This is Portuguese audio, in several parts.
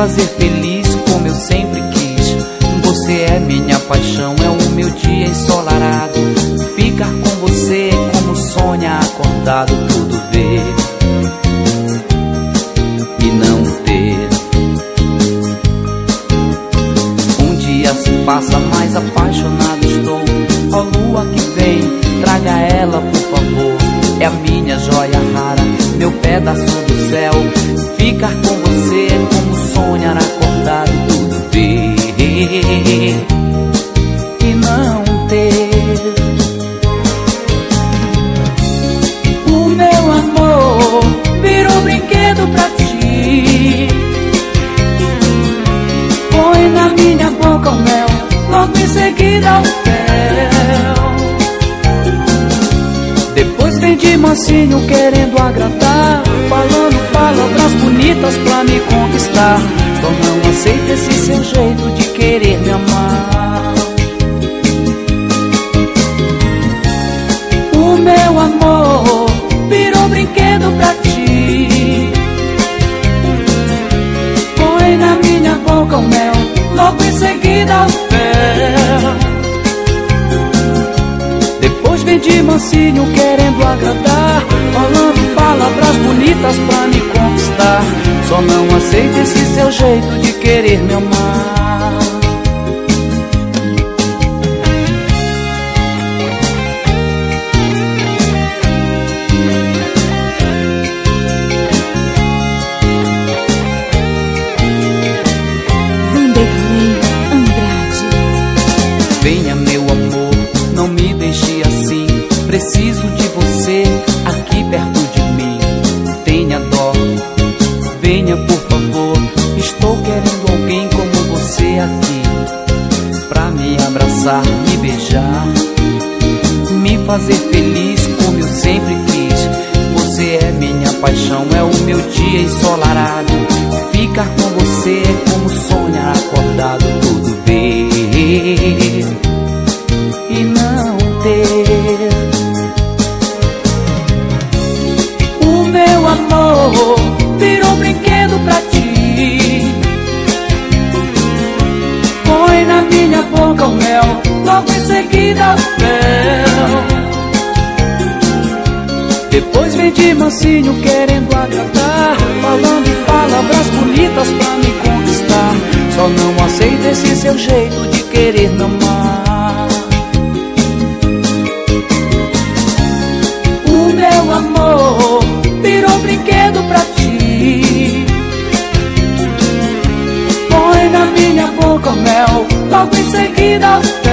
fazer feliz. vida ao pé. Depois vem de mansinho querendo agradar, falando palavras bonitas pra me conquistar. Só não aceito esse seu jeito de querer me amar. fazer feliz como eu sempre quis. Você é minha paixão, é o meu dia ensolarado. Ficar com você é como sonhar acordado, tudo ver e não ter. O meu amor virou brinquedo pra ti. Põe na minha boca o mel, logo em seguida o mel. De mansinho querendo agradar. Falando palavras bonitas pra me conquistar. Só não aceito esse seu jeito de querer não amar. O meu amor virou brinquedo pra ti. Põe na minha boca mel Logo em seguida o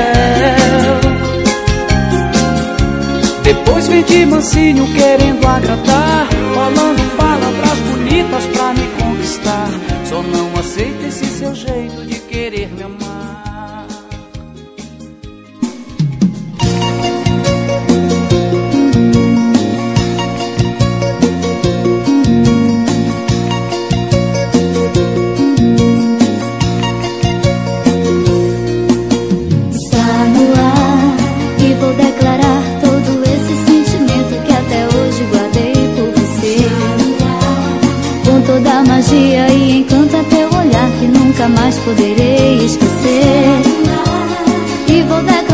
de mansinho querendo agradar nunca mais poderei esquecer. E vou dar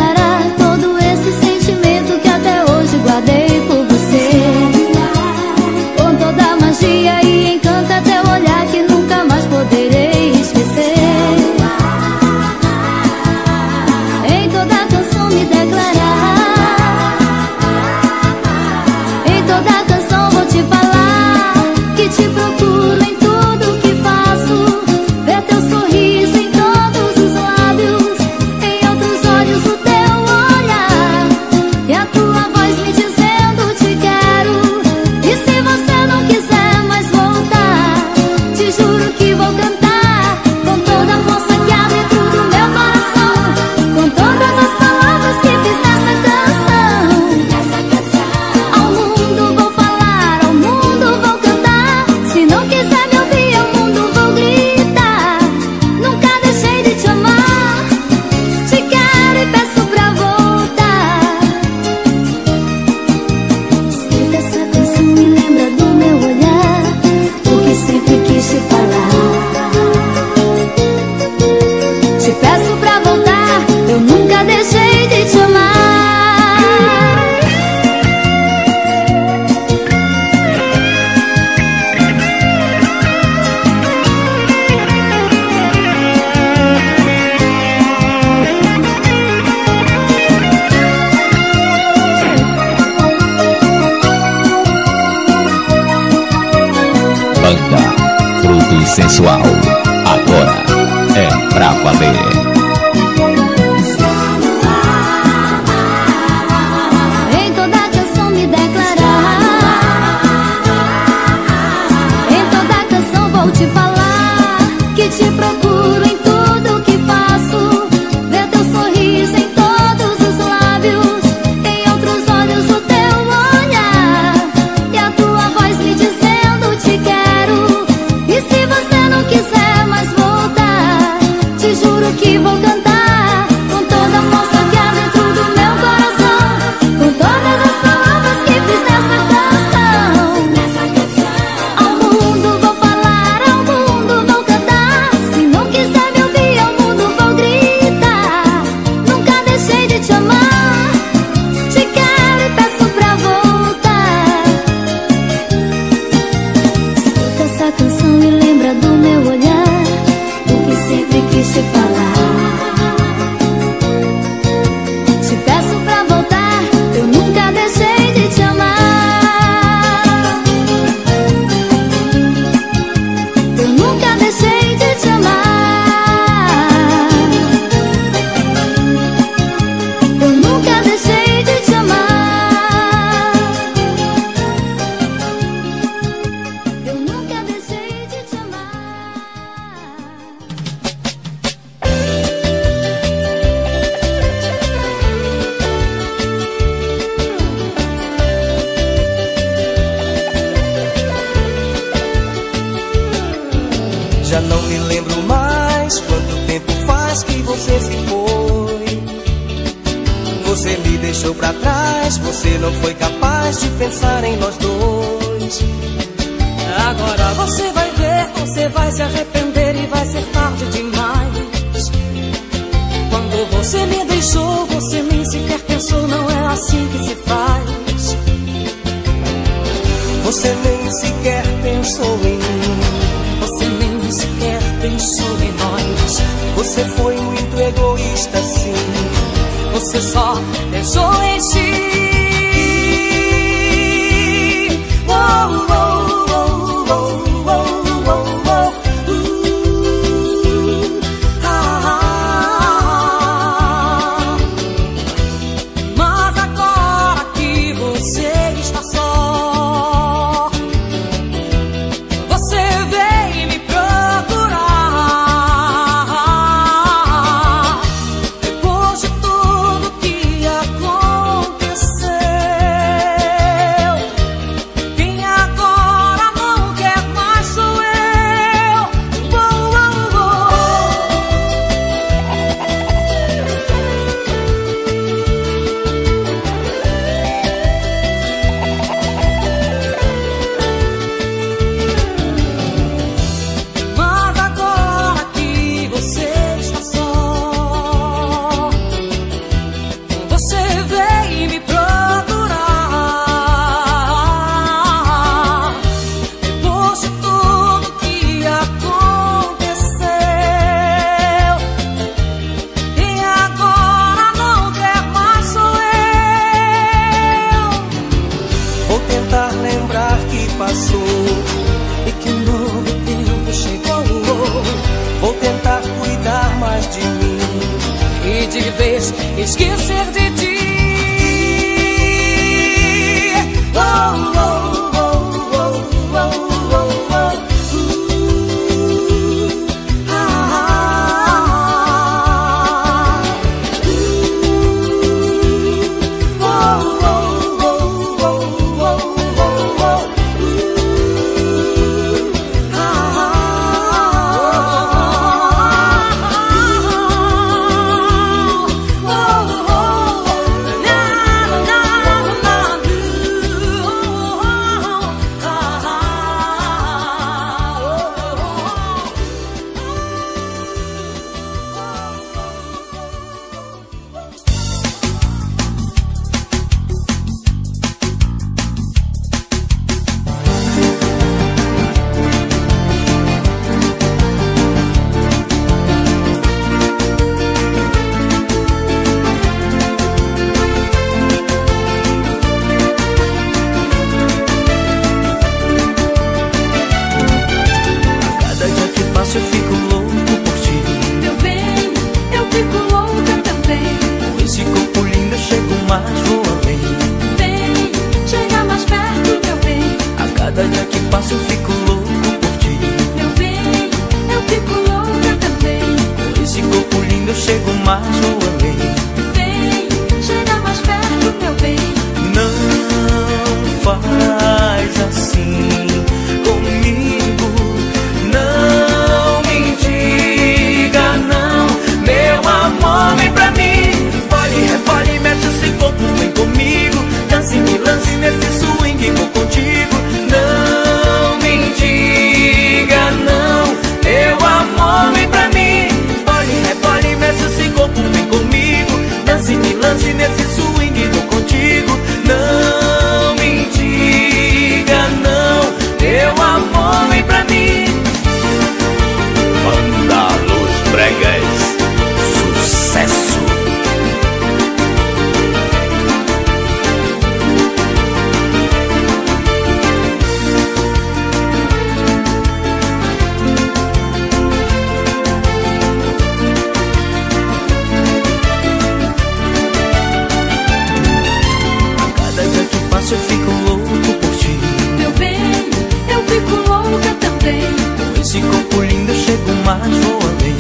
Esse corpo lindo, eu chego mais, vou além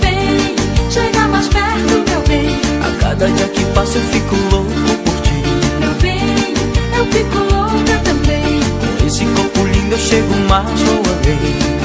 Vem, chega mais perto, meu bem. A cada dia que passa eu fico louco por ti. Meu bem, eu fico louca também. Com esse corpo lindo, eu chego mais, vou além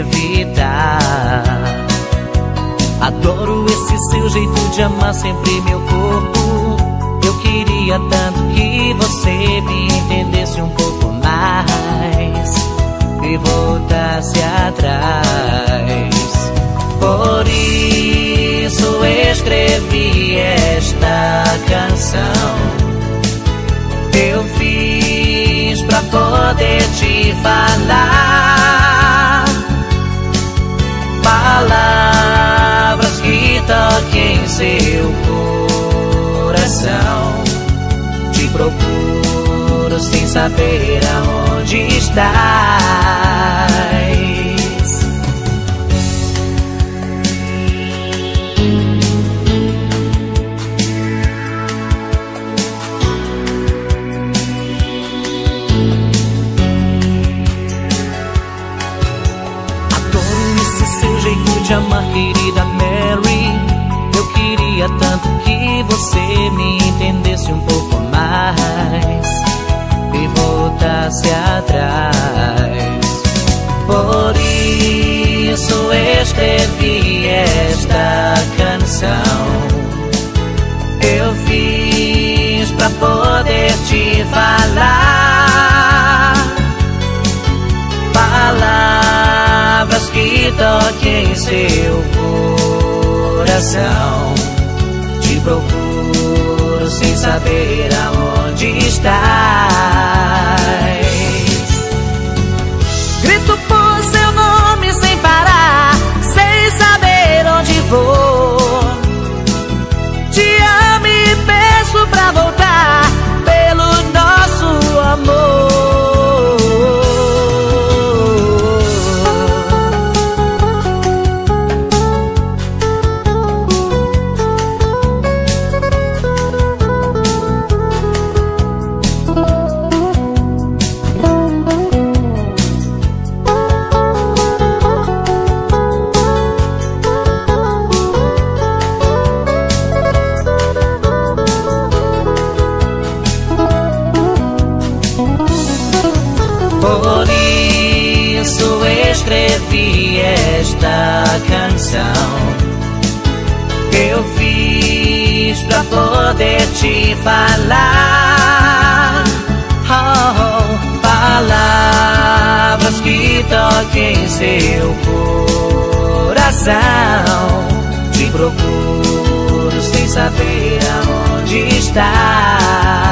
evitar. Adoro esse seu jeito de amar sempre meu corpo. Eu queria tanto que você me entendesse um pouco mais e voltasse atrás. Por isso escrevi esta canção. Eu fiz pra poder te falar. Palavras que toquem seu coração. Te procuro sem saber aonde estás. você me entendesse um pouco mais e voltasse atrás. Por isso escrevi esta canção. Eu fiz pra poder te falar. Palavras que toquem seu coração. Te procuro saber aonde está. coração que eu fiz pra poder te falar. Oh, oh, palavras que toquem seu coração. Te procuro sem saber aonde estás.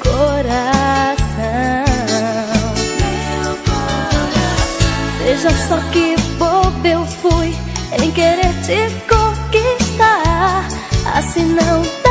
coração. Meu coração. Veja só que bobo eu fui em querer te conquistar. Assim não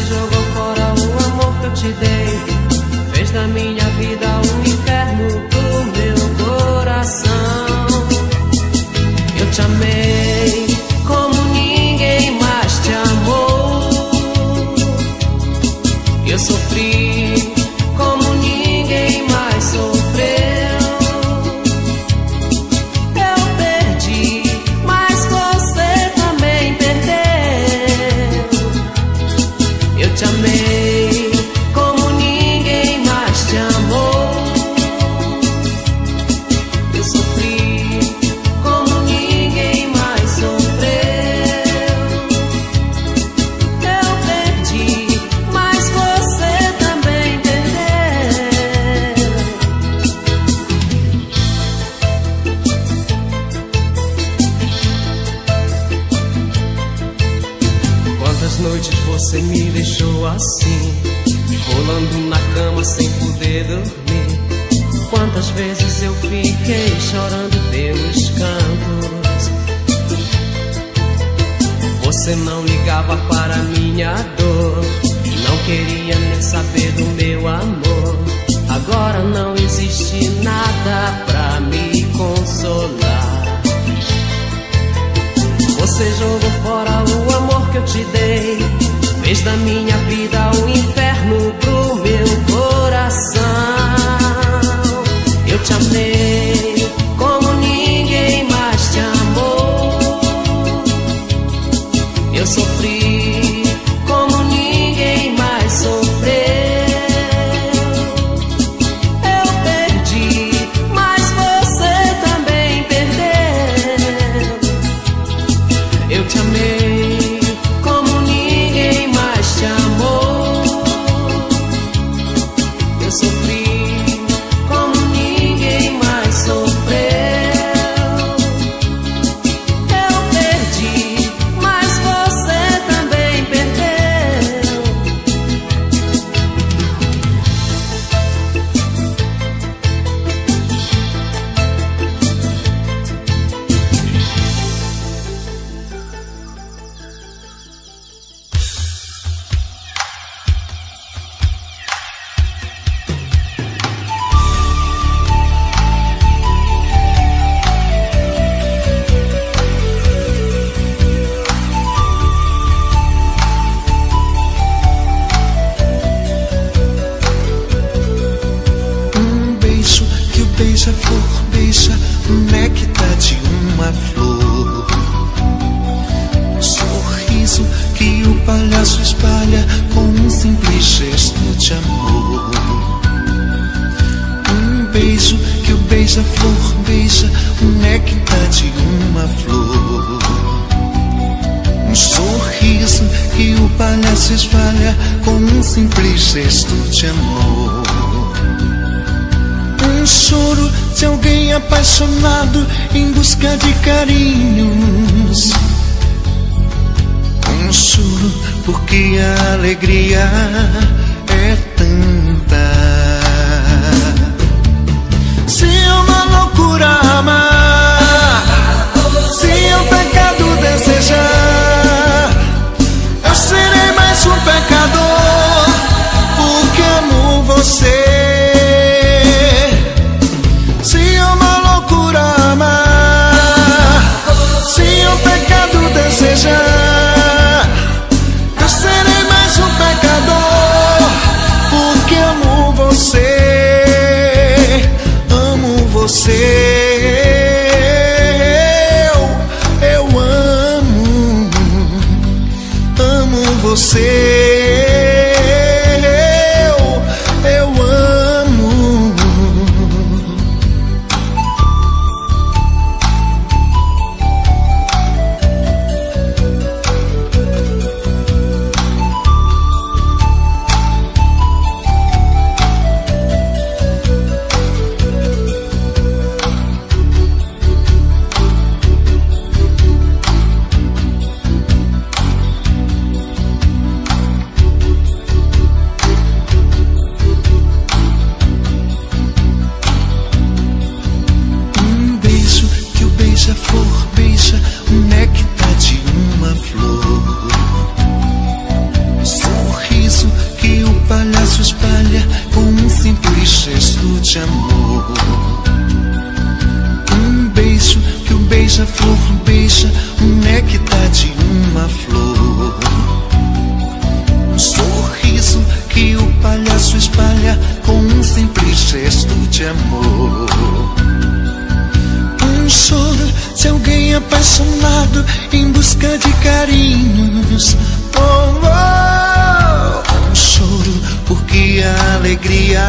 Você jogou fora o amor que eu te dei, fez da minha vida porque a alegria? dia com um simples gesto de amor. Um choro de alguém apaixonado em busca de carinhos. Oh, oh. Um choro porque a alegria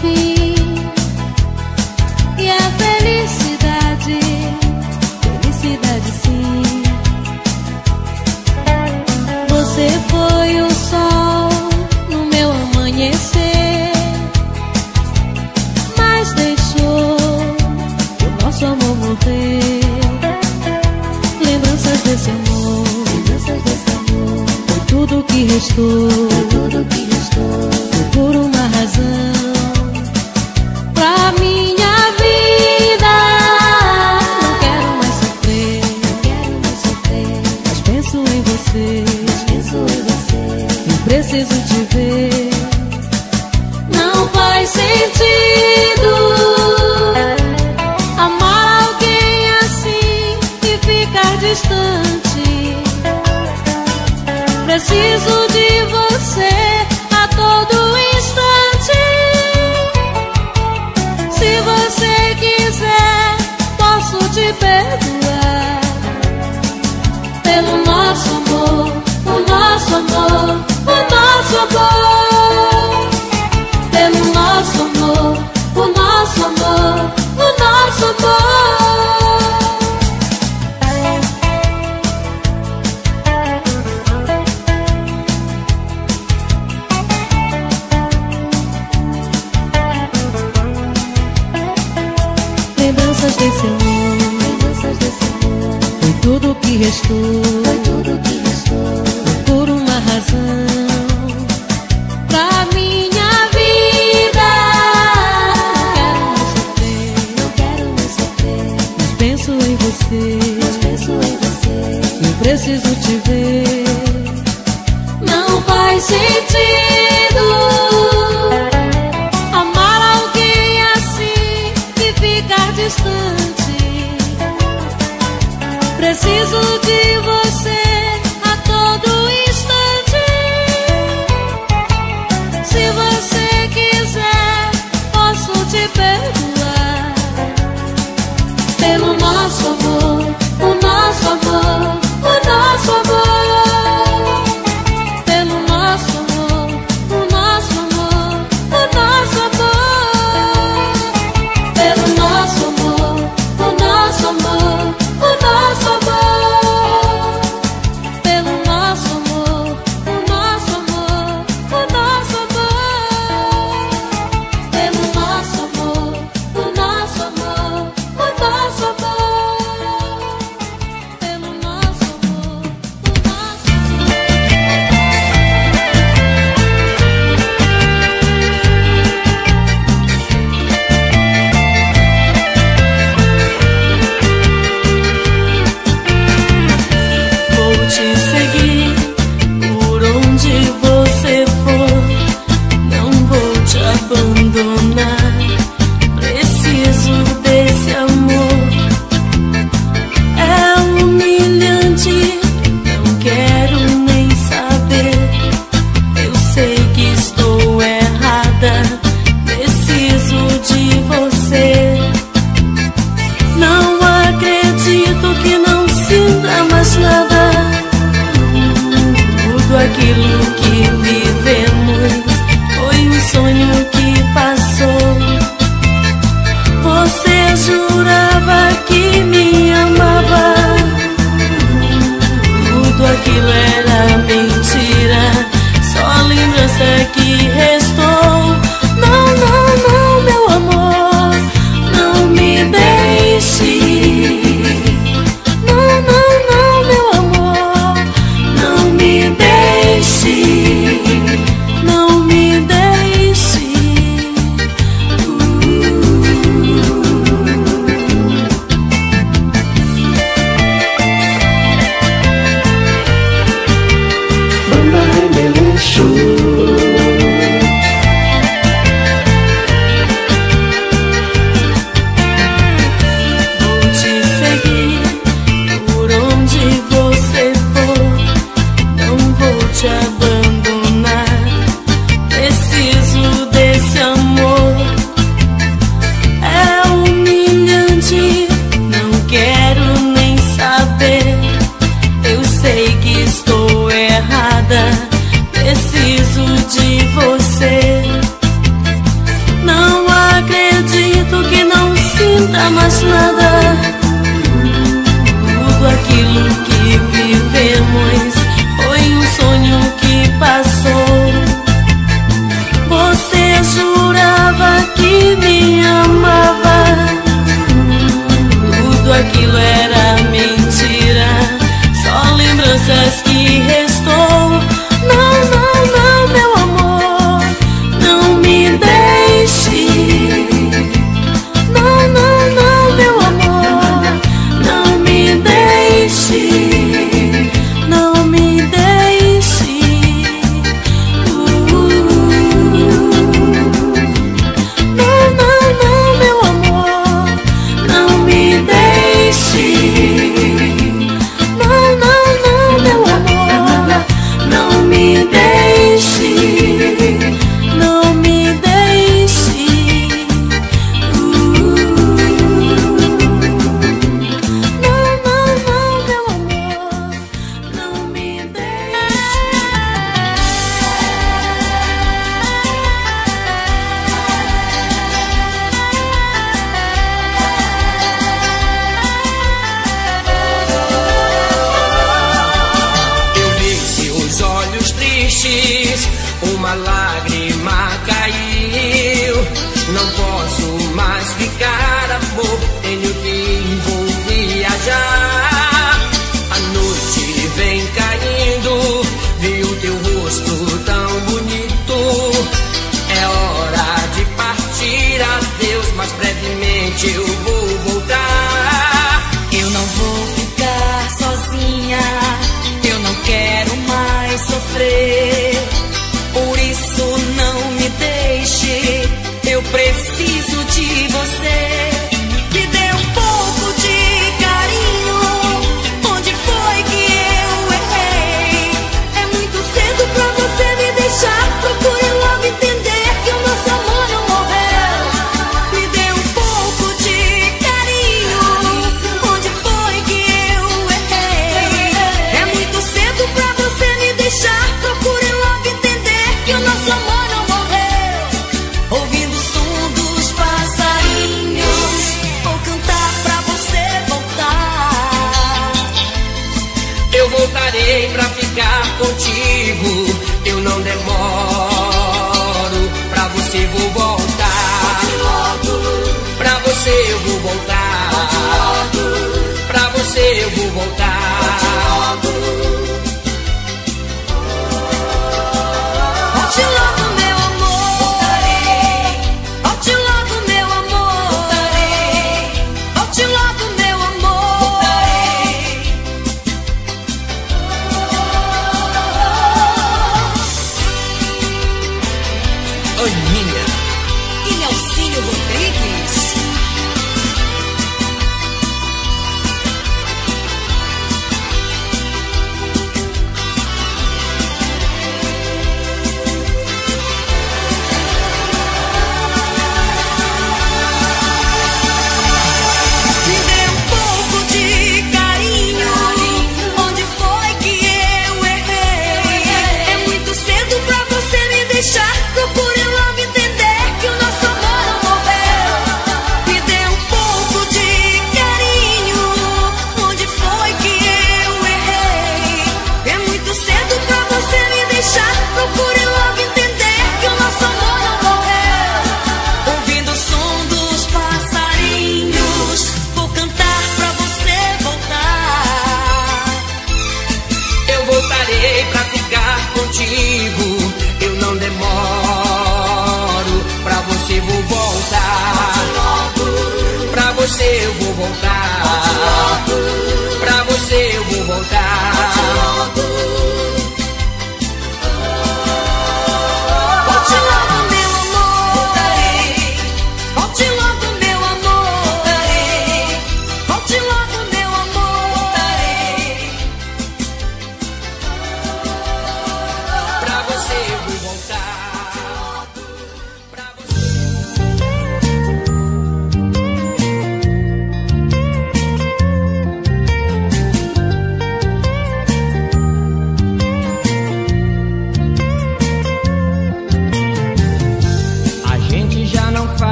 feet. você. Mas penso em você. Eu preciso te ver. Não vai sentir.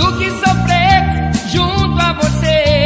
Do que sofrer junto a você.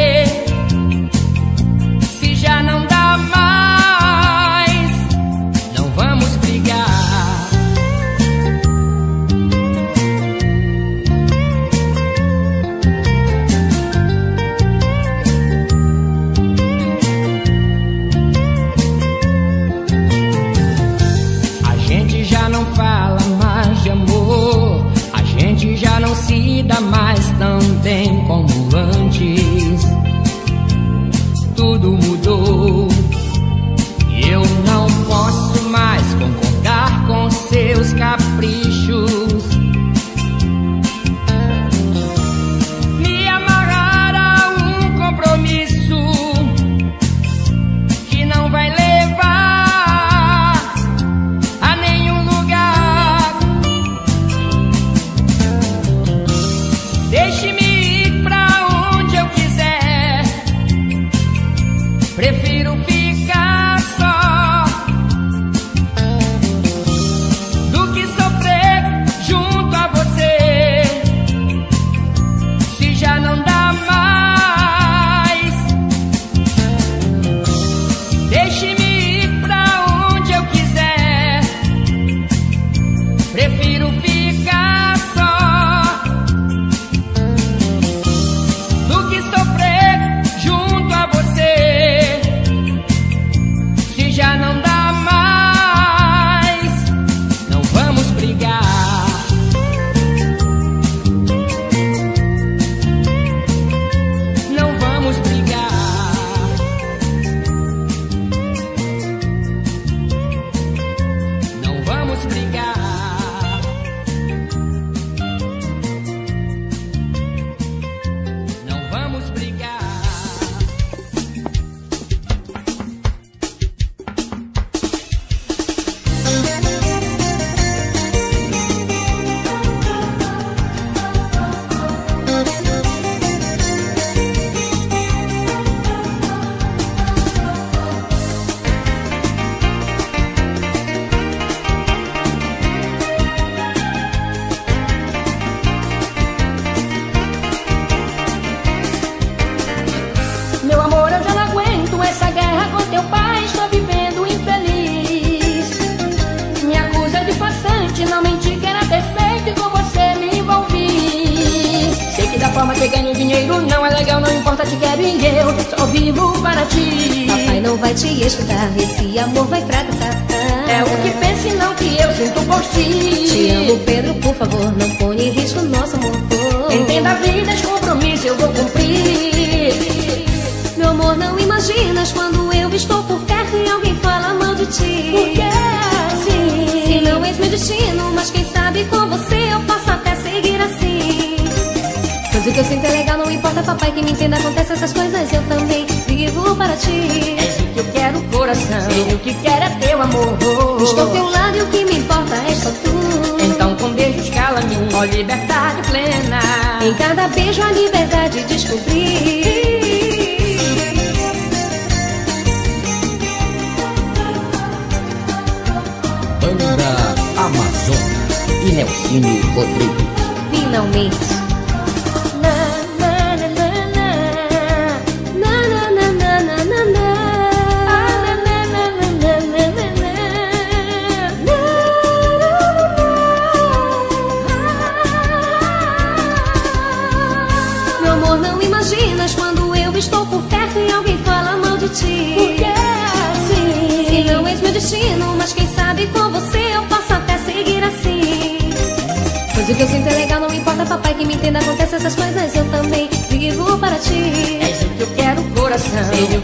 Delfino Rodrigues. Finalmente!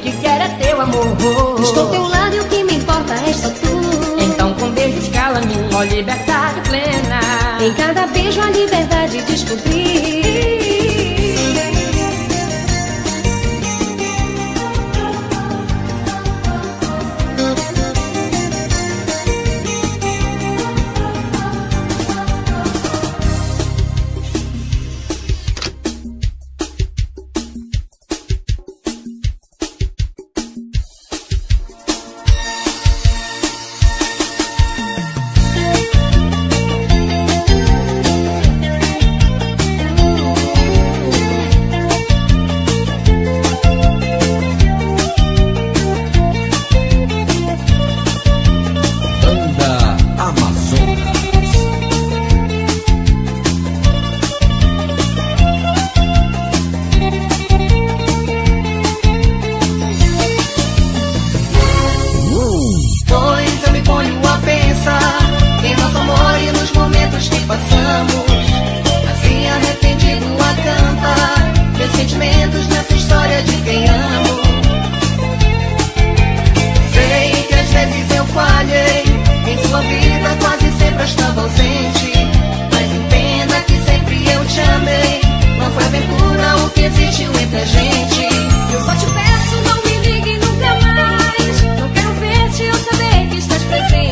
que quero é teu amor. Estou teu lado e o que me importa é só tu. Então com beijos cala-me, ó liberdade plena. Em cada beijo a liberdade descobrir. eu estava ausente. Mas entenda que sempre eu te amei. Não foi aventura o que existiu entre a gente. Eu só te peço, não me ligue nunca mais. Não quero ver-te ou saber que estás presente.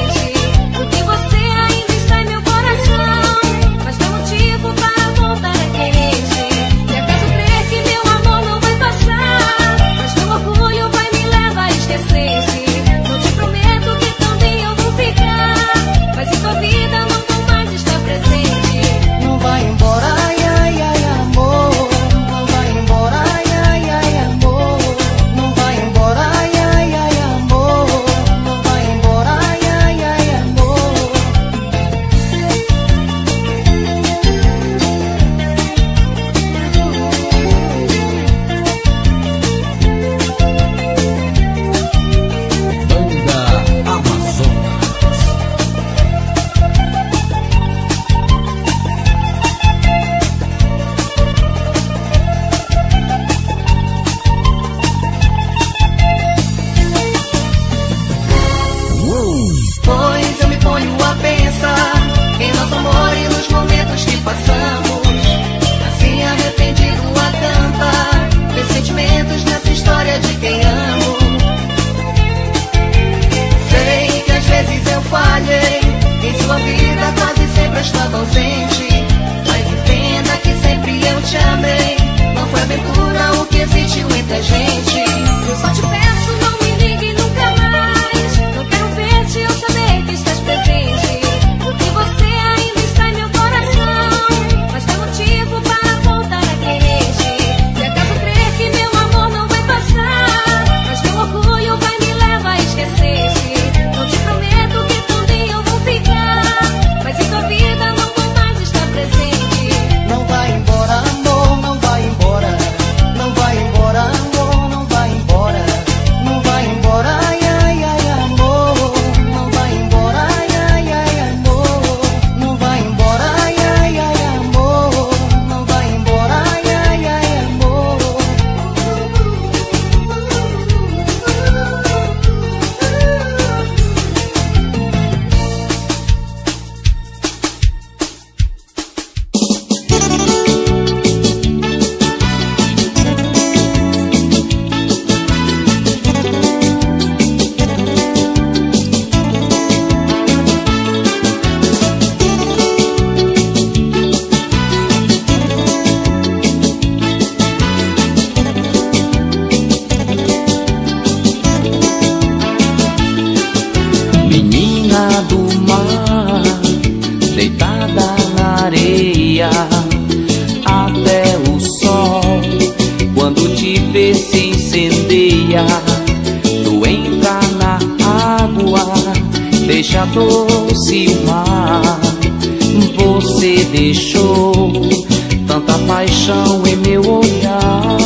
paixão em meu olhar.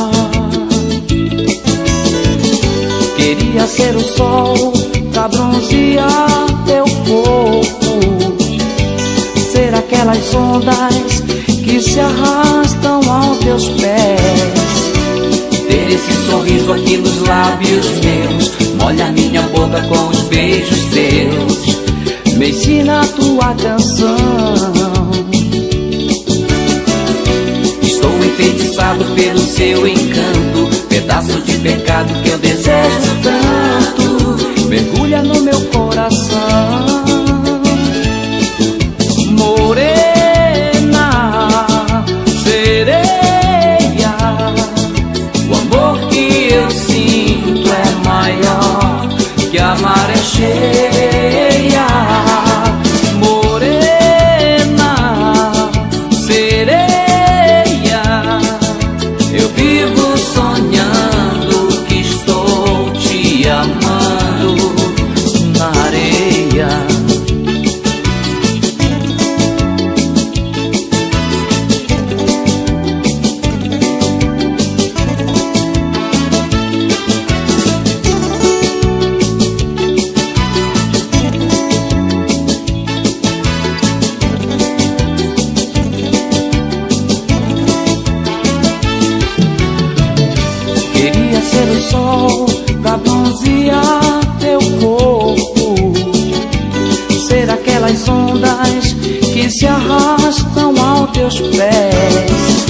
Queria ser o sol pra bronzear teu corpo, ser aquelas ondas que se arrastam aos teus pés, ter esse sorriso aqui nos lábios meus, molha minha boca com os beijos teus, me ensina a tua canção. seu encanto, pedaço de pecado que eu desejo tanto. Mergulha no meu pés.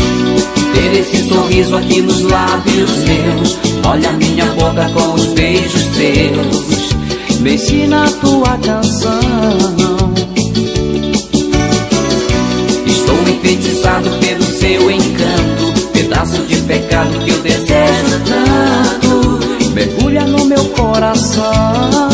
Ter esse sorriso aqui nos lábios meus, olha minha boca com os beijos teus, mexe na tua canção. Estou enfeitiçado pelo seu encanto, pedaço de pecado que eu desejo tanto, mergulha no meu coração.